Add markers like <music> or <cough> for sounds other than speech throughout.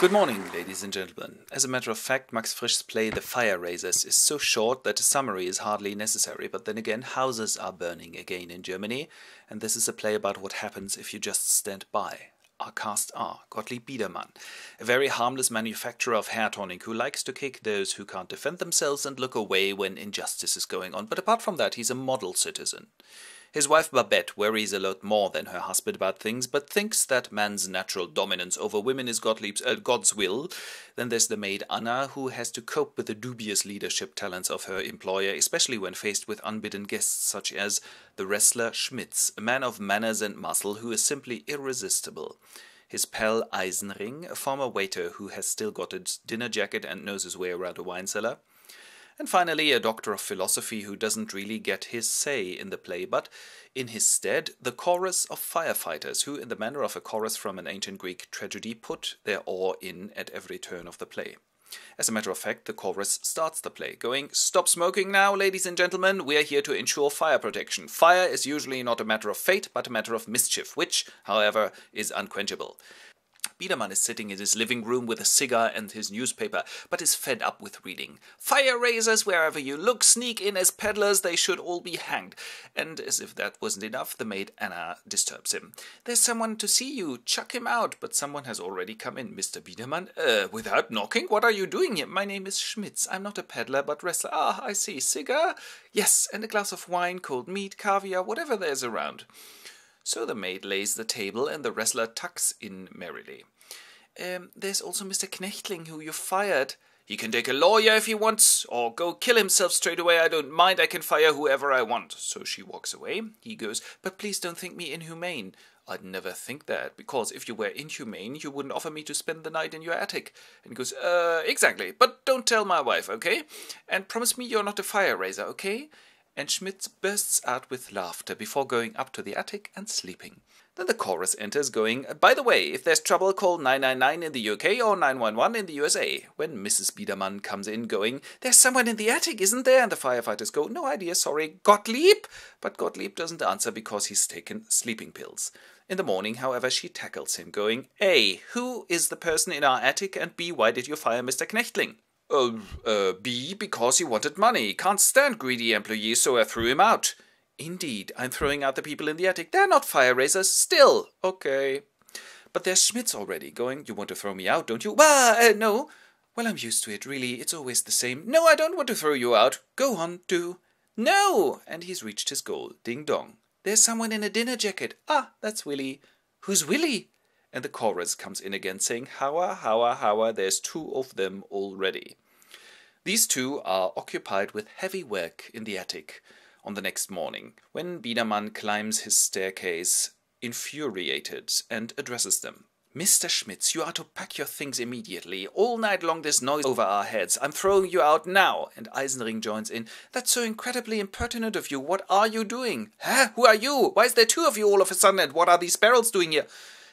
Good morning, ladies and gentlemen. As a matter of fact, Max Frisch's play The Fire Raisers is so short that a summary is hardly necessary, but then again, houses are burning again in Germany, and this is a play about what happens if you just stand by. Our cast are Gottlieb Biedermann, a very harmless manufacturer of hair tonic who likes to kick those who can't defend themselves and look away when injustice is going on, but apart from that, he's a model citizen. His wife Babette worries a lot more than her husband about things, but thinks that man's natural dominance over women is Gottlieb's, uh, God's will. Then there's the maid Anna, who has to cope with the dubious leadership talents of her employer, especially when faced with unbidden guests such as the wrestler Schmitz, a man of manners and muscle who is simply irresistible. His pal Eisenring, a former waiter who has still got a dinner jacket and knows his way around a wine cellar. And finally, a doctor of philosophy who doesn't really get his say in the play, but in his stead, the chorus of firefighters who, in the manner of a chorus from an ancient Greek tragedy, put their oar in at every turn of the play. As a matter of fact, the chorus starts the play, going, Stop smoking now, ladies and gentlemen, we are here to ensure fire protection. Fire is usually not a matter of fate, but a matter of mischief, which, however, is unquenchable. Biedermann is sitting in his living room with a cigar and his newspaper, but is fed up with reading. Fire raisers wherever you look, sneak in as peddlers, they should all be hanged. And as if that wasn't enough, the maid Anna disturbs him. There's someone to see you, chuck him out, but someone has already come in. Mr. Biedermann, uh, without knocking, what are you doing here? My name is Schmitz. I'm not a peddler, but wrestler. Ah, I see. Cigar? Yes, and a glass of wine, cold meat, caviar, whatever there's around. So the maid lays the table and the wrestler tucks in merrily. Um, there's also Mr. Knechtling, who you fired. He can take a lawyer if he wants, or go kill himself straight away. I don't mind. I can fire whoever I want. So she walks away. He goes, But please don't think me inhumane. I'd never think that, because if you were inhumane, you wouldn't offer me to spend the night in your attic. And he goes, Uh, exactly. But don't tell my wife, okay? And promise me you're not a fire raiser, okay? And Schmitz bursts out with laughter before going up to the attic and sleeping. Then the chorus enters, going, By the way, if there's trouble, call 999 in the UK or 911 in the USA. When Mrs. Biedermann comes in, going, There's someone in the attic, isn't there? And the firefighters go, No idea, sorry, Gottlieb? But Gottlieb doesn't answer because he's taken sleeping pills. In the morning, however, she tackles him, going, A. Who is the person in our attic? And B. Why did you fire Mr. Knechtling? Uh, uh, B, because he wanted money. Can't stand greedy employees, so I threw him out. Indeed, I'm throwing out the people in the attic. They're not fire raisers. Still. Okay. But there's Schmitz already going. You want to throw me out, don't you? Well, uh, no. Well, I'm used to it, really. It's always the same. No, I don't want to throw you out. Go on, do. No! And he's reached his goal. Ding dong. There's someone in a dinner jacket. Ah, that's Willie. Who's Willie? And the chorus comes in again saying, Howa, howa, howa, there's two of them already. These two are occupied with heavy work in the attic on the next morning, when Biedermann climbs his staircase, infuriated, and addresses them. Mr. Schmitz, you are to pack your things immediately. All night long this noise over our heads. I'm throwing you out now. And Eisenring joins in. That's so incredibly impertinent of you. What are you doing? Huh? Who are you? Why is there two of you all of a sudden? And what are these barrels doing here?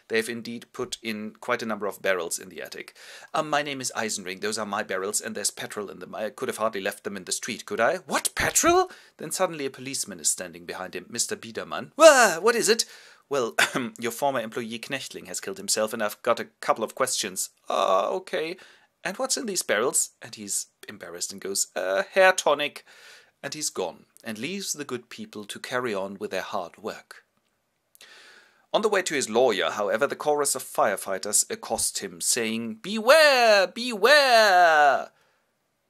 They've indeed put in quite a number of barrels in the attic. Um, my name is Eisenring. Those are my barrels, and there's petrol in them. I could have hardly left them in the street, could I? What, petrol? Then suddenly a policeman is standing behind him. Mr. Biedermann. Wah, what is it? Well, <clears throat> your former employee Knechtling has killed himself, and I've got a couple of questions. Ah, okay. And what's in these barrels? And he's embarrassed and goes, uh, hair tonic. And he's gone, and leaves the good people to carry on with their hard work. On the way to his lawyer, however, the chorus of firefighters accost him, saying, Beware! Beware!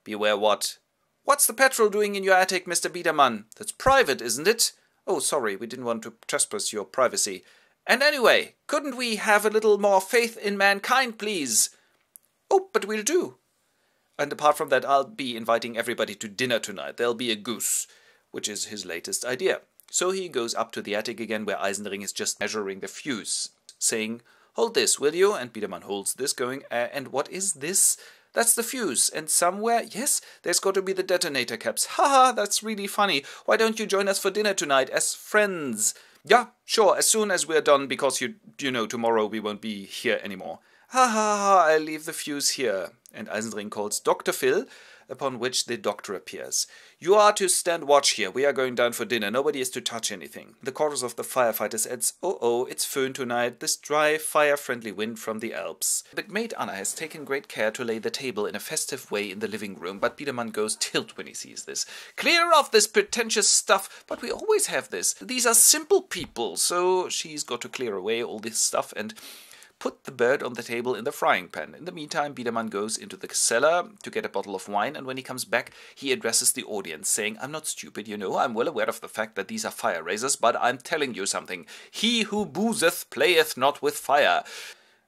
Beware what? What's the petrol doing in your attic, Mr. Biedermann? That's private, isn't it? Oh, sorry, we didn't want to trespass your privacy. And anyway, couldn't we have a little more faith in mankind, please? Oh, but we'll do. And apart from that, I'll be inviting everybody to dinner tonight. There'll be a goose, which is his latest idea. So he goes up to the attic again where Eisenring is just measuring the fuse, saying, Hold this, will you? And Biedermann holds this, going, uh, And what is this? That's the fuse, and somewhere, yes, there's got to be the detonator caps. <laughs> Ha ha, that's really funny. Why don't you join us for dinner tonight as friends? Yeah, sure, as soon as we're done, because you, you know, tomorrow we won't be here anymore. Ha ha ha, I'll leave the fuse here. And Eisenring calls Dr. Phil, upon which the doctor appears. You are to stand watch here. We are going down for dinner. Nobody is to touch anything. The chorus of the firefighters adds, Oh oh, it's föhn tonight, this dry, fire friendly wind from the Alps. The maid Anna has taken great care to lay the table in a festive way in the living room, but Biedermann goes tilt when he sees this. Clear off this pretentious stuff, but we always have this. These are simple people, so she's got to clear away all this stuff and put the bird on the table in the frying pan. In the meantime, Biedermann goes into the cellar to get a bottle of wine, and when he comes back, he addresses the audience, saying, I'm not stupid, you know, I'm well aware of the fact that these are fire raisers, but I'm telling you something. He who boozeth playeth not with fire.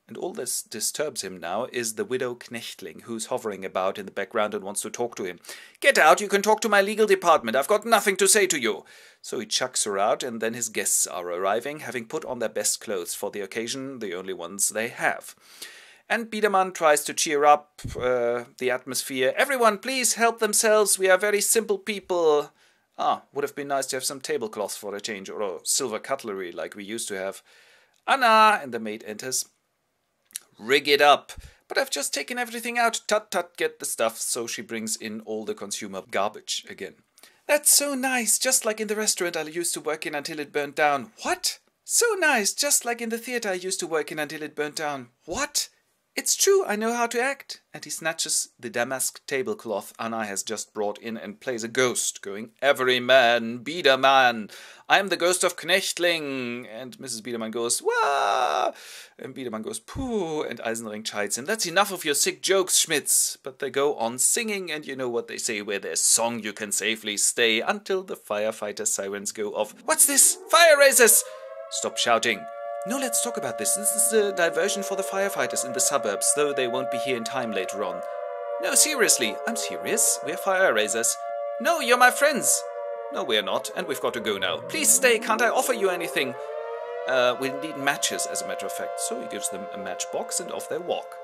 And all this disturbs him now is the widow Knechtling, who's hovering about in the background and wants to talk to him. Get out, you can talk to my legal department, I've got nothing to say to you. So he chucks her out, and then his guests are arriving, having put on their best clothes for the occasion, the only ones they have. And Biedermann tries to cheer up uh, the atmosphere. Everyone, please help themselves, we are very simple people. Ah, would have been nice to have some tablecloths for a change, or silver cutlery like we used to have. Anna! And the maid enters. Rig it up. But I've just taken everything out. Tut tut, get the stuff. So she brings in all the consumer garbage again. That's so nice, just like in the restaurant I used to work in until it burnt down. What? So nice, just like in the theatre I used to work in until it burnt down. What? It's true, I know how to act. And he snatches the damask tablecloth Anna has just brought in and plays a ghost, going, Every man, Biedermann, I am the ghost of Knechtling. And Mrs. Biedermann goes, Wah! And Biedermann goes, Pooh! And Eisenring chides him, That's enough of your sick jokes, Schmitz. But they go on singing, and you know what they say, where there's song you can safely stay until the firefighter sirens go off. What's this? Fire raisers! Stop shouting. No, let's talk about this. This is a diversion for the firefighters in the suburbs, though they won't be here in time later on. No, seriously, I'm serious. We're fire raisers. No, you're my friends. No, we're not, and we've got to go now. Please stay, can't I offer you anything? Uh, we need matches, as a matter of fact. So he gives them a matchbox, and off they walk.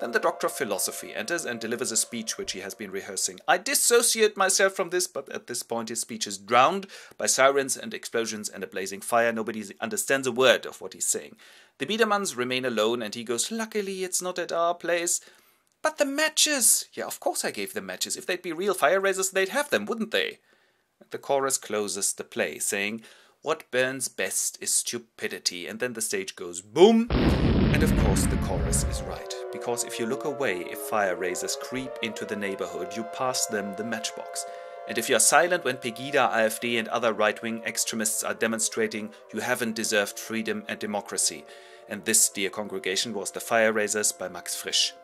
Then the Doctor of Philosophy enters and delivers a speech which he has been rehearsing. I dissociate myself from this, but at this point his speech is drowned by sirens and explosions and a blazing fire. Nobody understands a word of what he's saying. The Biedermanns remain alone and he goes, Luckily it's not at our place. But the matches! Yeah, of course I gave them matches. If they'd be real fire raisers, they'd have them, wouldn't they? The chorus closes the play, saying, What burns best is stupidity. And then the stage goes boom. And of course, the chorus is right because if you look away, if fire raisers creep into the neighborhood, you pass them the matchbox. And if you're silent when Pegida, AfD, and other right wing extremists are demonstrating, you haven't deserved freedom and democracy. And this, dear congregation, was The Fire Raisers by Max Frisch.